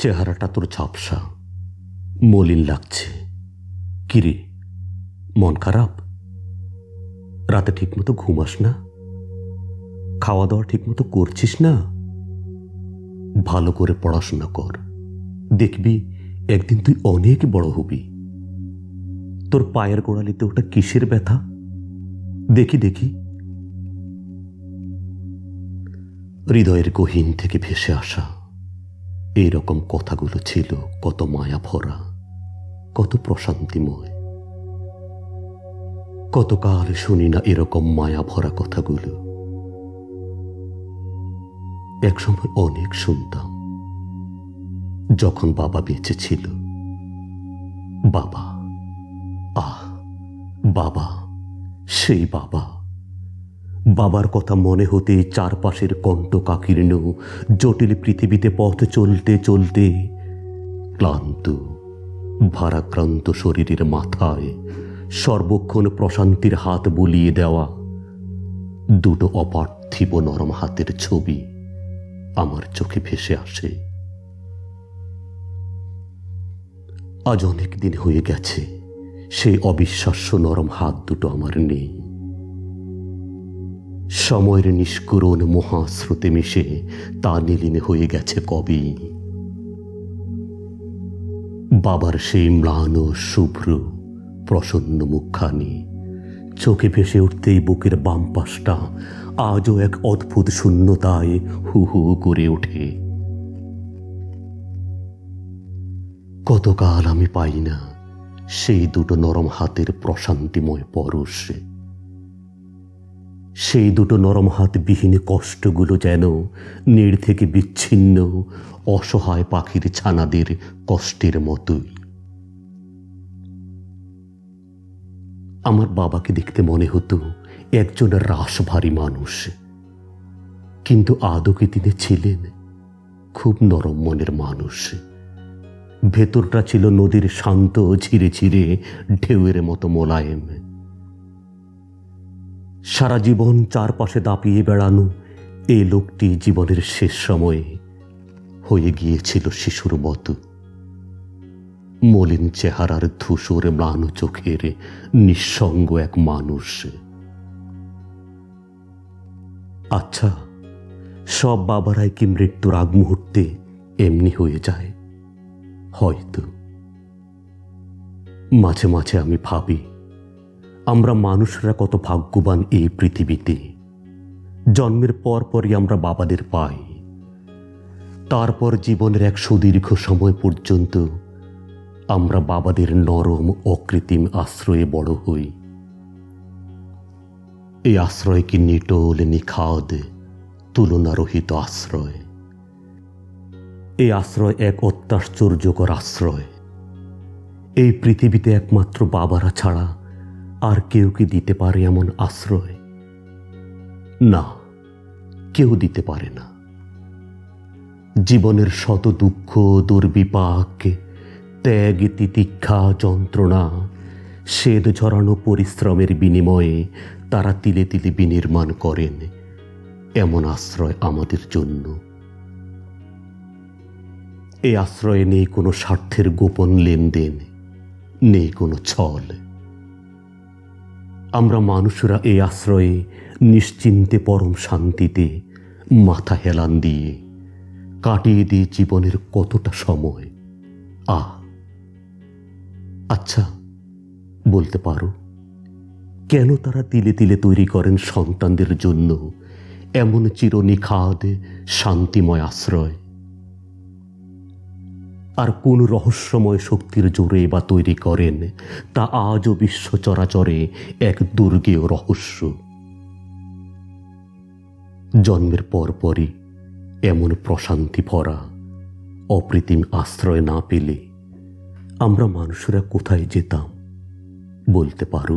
চেহারাটা তোর ঝাপসা, মলিন লাগছে। কিরে মন খারাপ? রাতে ঠিকমতো ঘুমাস না? খাওয়া দাওয়া ঠিকমতো করছিস না? ভালো করে পড়াশোনা কর। দেখবি একদিন তুই অনেক বড় হবি। তোর পায়ের গোড়ালিতে ওটা কিসের ব্যথা? দেখি দেখি। হৃদয়ের গহীন থেকে ভেসে আসা। এই রকম কথাগুলো ছিল কত মায়া ভরা কত প্রশান্তিময়। কতকাল শুনি না এরকম মায়া ভরা কথাগুলো। একসময় অনেক শুনতাম, যখন বাবা বেঁচে ছিল। বাবা, আহ, বাবা, সেই বাবা। বাবার কথা মনে হতে চারপাশের কণ্ঠ কাকীর্ণ জটিল পৃথিবীতে পথ চলতে চলতে ক্লান্ত, ভারাক্রান্ত শরীরের মাথায় সর্বক্ষণ প্রশান্তির হাত বুলিয়ে দেওয়া দুটো অপার্থিব নরম হাতের ছবি আমার চোখে ভেসে আসে। আজ অনেক দিন হয়ে গেছে সেই অবিশ্বাস্য নরম হাত দুটো আমার নেই। সময়ের নিষ্কুরণ মহাস্রোতে মিশে তা নীলিনে হয়ে গেছে কবি? বাবার সেই ম্লান শুভ্র, প্রসন্ন মুখখানি, চোখে ভেসে উঠতেই বুকের বাম পাশটা আজও এক অদ্ভুত শূন্যতায় হু হু করে ওঠে। কতকাল আমি পাই না সেই দুটো নরম হাতের প্রশান্তিময় পরশে। সেই দুটো নরম হাত বিহীন কষ্টগুলো যেন নীড় থেকে বিচ্ছিন্ন, অসহায় পাখির ছানাদের কষ্টের মতোই। আমার বাবাকে দেখতে মনে হতো একজন রাসভারী মানুষ। কিন্তু আদৌকে তিনি ছিলেন খুব নরম মনের মানুষ। ভেতরটা ছিল নদীর শান্ত ঝিরে ঝিরে ঢেউয়ের মতো মোলায়েম। সারা জীবন চারপাশে দাপিয়ে বেড়ানো এই লোকটি জীবনের শেষ সময়ে হয়ে গিয়েছিল শিশুর মতো। মলিন চেহারার ধূসর ম্লান চোখের নিঃসঙ্গ এক মানুষ। আচ্ছা সব বাবারাই কি মৃত্যুর আগ মুহূর্তে এমনি হয়ে যায়? হয়তো। মাঝে মাঝে আমি ভাবি আমরা মানুষরা কত ভাগ্যবান এই পৃথিবীতে। জন্মের পর পরই আমরা বাবাদের পাই। তারপর জীবনের এক সুদীর্ঘ সময় পর্যন্ত আমরা বাবাদের নরম, অকৃত্রিম আশ্রয়ে বড় হই। এই আশ্রয় কি নিটোল, নিখাদ, তুলনারহিত আশ্রয়? এই আশ্রয় এক অত্যাশ্চর্যকর আশ্রয়। এই পৃথিবীতে একমাত্র বাবারা ছাড়া আর কেউ কি দিতে পারে এমন আশ্রয়? না, কেউ দিতে পারে না। জীবনের শত দুঃখ, দুর্বিপাক, ত্যাগ, তিতিক্ষা, যন্ত্রণা সেদ ঝরানো পরিশ্রমের বিনিময়ে তারা তিলে তিলে বিনির্মাণ করেন এমন আশ্রয় আমাদের জন্য। এই আশ্রয়ে নেই কোনো স্বার্থের গোপন লেনদেন, নেই কোনো ছল। আমরা মানুষরা এই আশ্রয়ে নিশ্চিন্তে পরম শান্তিতে মাথা হেলান দিয়ে কাটিয়ে দিই জীবনের কতটা সময়। আ আচ্ছা বলতে পারো, কেন তারা তিলে তিলে তৈরি করেন সন্তানদের জন্য এমন চিরনিখাদ শান্তিময় আশ্রয়? আর কোন রহস্যময় শক্তির জোরে বা তৈরি করেন, তা আজও বিশ্ব চরাচরে এক দুর্গেয় রহস্য। জন্মের পরপরই এমন প্রশান্তি ভরা, অপ্রীতিম আশ্রয় না পেলে আমরা মানুষরা কোথায় যেতাম বলতে পারো?